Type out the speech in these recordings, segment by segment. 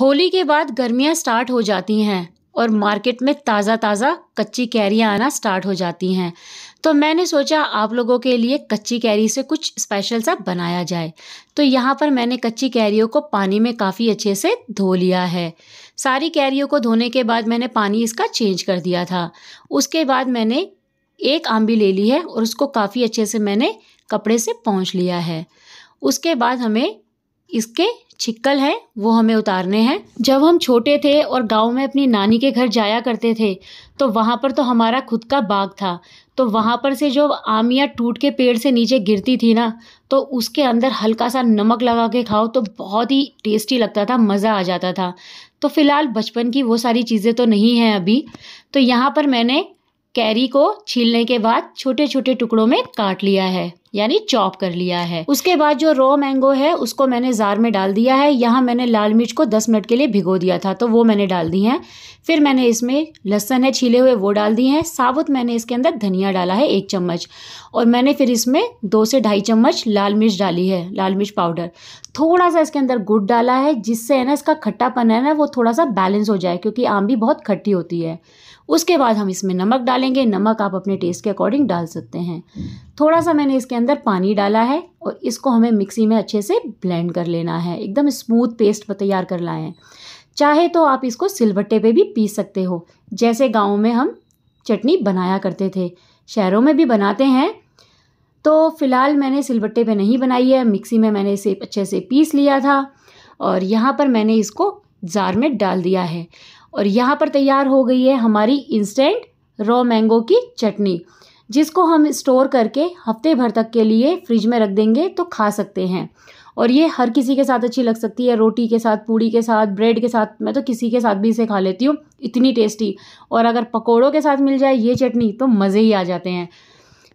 होली के बाद गर्मियाँ स्टार्ट हो जाती हैं और मार्केट में ताज़ा ताज़ा कच्ची कैरियाँ आना स्टार्ट हो जाती हैं। तो मैंने सोचा आप लोगों के लिए कच्ची कैरी से कुछ स्पेशल सा बनाया जाए। तो यहाँ पर मैंने कच्ची कैरियों को पानी में काफ़ी अच्छे से धो लिया है। सारी कैरियों को धोने के बाद मैंने पानी इसका चेंज कर दिया था। उसके बाद मैंने एक आंबी ले ली है और उसको काफ़ी अच्छे से मैंने कपड़े से पहुँच लिया है। उसके बाद हमें इसके छिक्कल है, वो हमें उतारने हैं। जब हम छोटे थे और गाँव में अपनी नानी के घर जाया करते थे तो वहाँ पर तो हमारा खुद का बाग था। तो वहाँ पर से जो आमियाँ टूट के पेड़ से नीचे गिरती थी ना तो उसके अंदर हल्का सा नमक लगा के खाओ तो बहुत ही टेस्टी लगता था, मज़ा आ जाता था। तो फ़िलहाल बचपन की वो सारी चीज़ें तो नहीं हैं अभी। तो यहाँ पर मैंने कैरी को छीलने के बाद छोटे छोटे टुकड़ों में काट लिया है। यानी चॉप कर लिया है। उसके बाद जो रॉ मैंगो है, उसको मैंने जार में डाल दिया है। यहाँ मैंने लाल मिर्च को 10 मिनट के लिए भिगो दिया था तो वो मैंने डाल दी है। फिर मैंने इसमें लहसन है, छीले हुए वो डाल दिए हैं। साबुत मैंने इसके अंदर धनिया डाला है एक चम्मच। और मैंने फिर इसमें दो से ढाई चम्मच लाल मिर्च डाली है, लाल मिर्च पाउडर। थोड़ा सा इसके अंदर गुड़ डाला है, जिससे है ना, इसका खट्टापन है ना, वो थोड़ा सा बैलेंस हो जाए, क्योंकि आम भी बहुत खट्टी होती है। उसके बाद हम इसमें नमक डालेंगे। नमक आप अपने टेस्ट के अकॉर्डिंग डाल सकते हैं। थोड़ा सा मैंने इसके अंदर पानी डाला है और इसको हमें मिक्सी में अच्छे से ब्लेंड कर लेना है। एकदम स्मूथ पेस्ट तैयार कर लाए। हैं चाहे तो आप इसको सिलबट्टे पे भी पीस सकते हो, जैसे गाँव में हम चटनी बनाया करते थे। शहरों में भी बनाते हैं। तो फ़िलहाल मैंने सिलबट्टे पे नहीं बनाई है, मिक्सी में मैंने इसे अच्छे से पीस लिया था और यहाँ पर मैंने इसको जार में डाल दिया है। और यहाँ पर तैयार हो गई है हमारी इंस्टेंट रॉ मैंगो की चटनी। जिसको हम स्टोर करके हफ़्ते भर तक के लिए फ्रिज में रख देंगे तो खा सकते हैं। और ये हर किसी के साथ अच्छी लग सकती है, रोटी के साथ, पूड़ी के साथ, ब्रेड के साथ, मैं तो किसी के साथ भी इसे खा लेती हूँ, इतनी टेस्टी। और अगर पकौड़ों के साथ मिल जाए ये चटनी तो मज़े ही आ जाते हैं।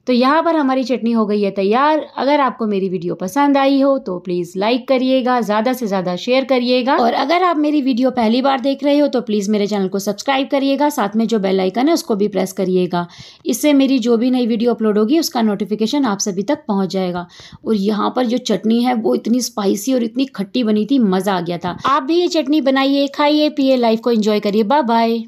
तो यहाँ पर हमारी चटनी हो गई है तैयार। अगर आपको मेरी वीडियो पसंद आई हो तो प्लीज़ लाइक करिएगा, ज़्यादा से ज़्यादा शेयर करिएगा। और अगर आप मेरी वीडियो पहली बार देख रहे हो तो प्लीज़ मेरे चैनल को सब्सक्राइब करिएगा, साथ में जो बेल आइकन है उसको भी प्रेस करिएगा। इससे मेरी जो भी नई वीडियो अपलोड होगी उसका नोटिफिकेशन आप सभी तक पहुँच जाएगा। और यहाँ पर जो चटनी है वो इतनी स्पाइसी और इतनी खट्टी बनी थी, मज़ा आ गया था। आप भी ये चटनी बनाइए, खाइए, पिए लाइफ को इन्जॉय करिए। Bye bye